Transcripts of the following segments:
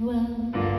well.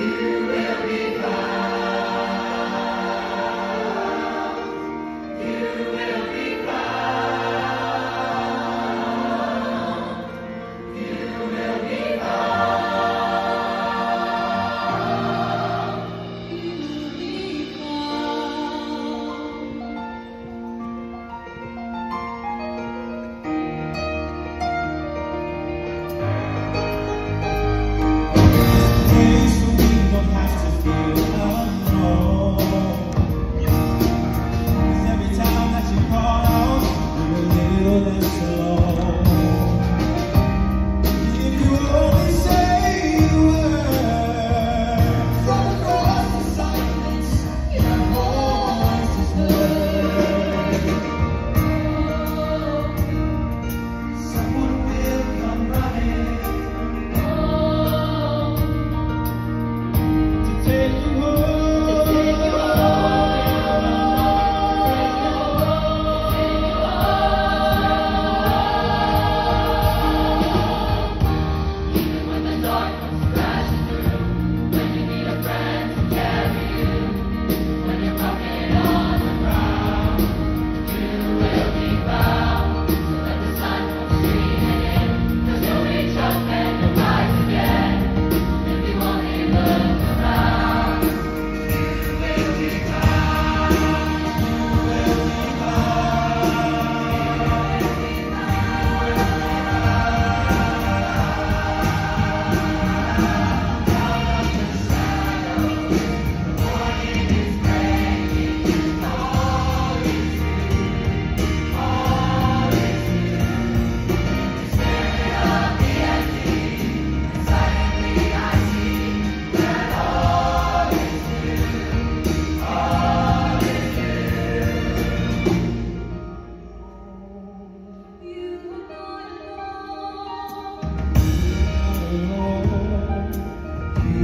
you.